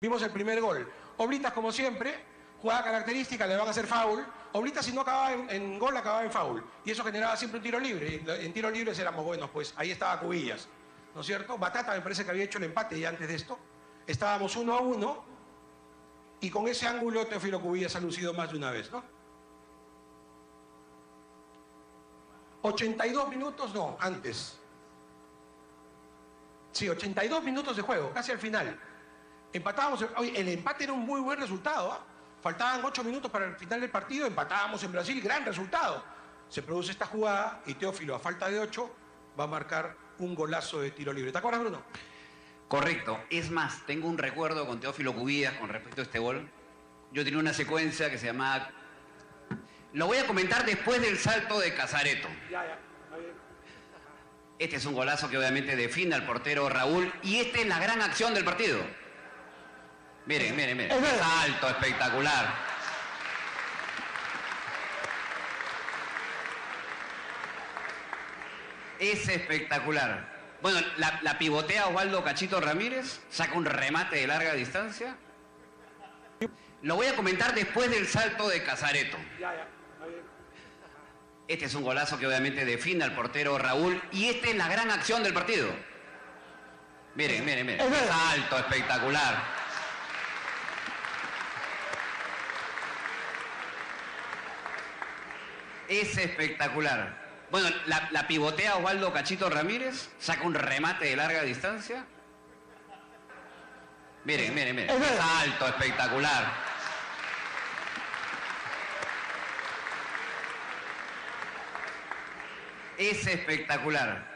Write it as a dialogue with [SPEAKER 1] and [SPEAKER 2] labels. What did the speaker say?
[SPEAKER 1] Vimos el primer gol. Oblitas, como siempre, jugada característica, le van a hacer foul. Oblitas, si no acababa en, en gol, acababa en foul. Y eso generaba siempre un tiro libre. En tiro libres éramos buenos, pues ahí estaba Cubillas. ¿No es cierto? Batata me parece que había hecho el empate ya antes de esto. Estábamos uno a uno. Y con ese ángulo Teófilo Cubillas ha lucido más de una vez, ¿no? 82 minutos, no, antes. Sí, 82 minutos de juego, casi al final. Empatábamos, oye, el empate era un muy buen resultado. ¿ah? Faltaban 8 minutos para el final del partido, empatábamos en Brasil, gran resultado. Se produce esta jugada y Teófilo, a falta de 8, va a marcar un golazo de tiro libre. ¿Te acuerdas, Bruno?
[SPEAKER 2] Correcto. Es más, tengo un recuerdo con Teófilo Cubillas con respecto a este gol. Yo tenía una secuencia que se llamaba... Lo voy a comentar después del salto de Casareto.
[SPEAKER 1] Ya, ya.
[SPEAKER 2] Este es un golazo que obviamente define al portero Raúl y esta es la gran acción del partido. Miren, miren, miren.
[SPEAKER 1] Es.
[SPEAKER 2] Salto espectacular. Es espectacular. Bueno, la, la pivotea Osvaldo Cachito Ramírez, saca un remate de larga distancia. Lo voy a comentar después del salto de Casareto. Este es un golazo que obviamente define al portero Raúl y esta es la gran acción del partido. Miren, miren, miren.
[SPEAKER 1] Es.
[SPEAKER 2] Salto espectacular. Es espectacular. Bueno, la, la pivotea Osvaldo Cachito Ramírez, saca un remate de larga distancia. Miren, miren, miren.
[SPEAKER 1] Es.
[SPEAKER 2] Salto espectacular. Es espectacular.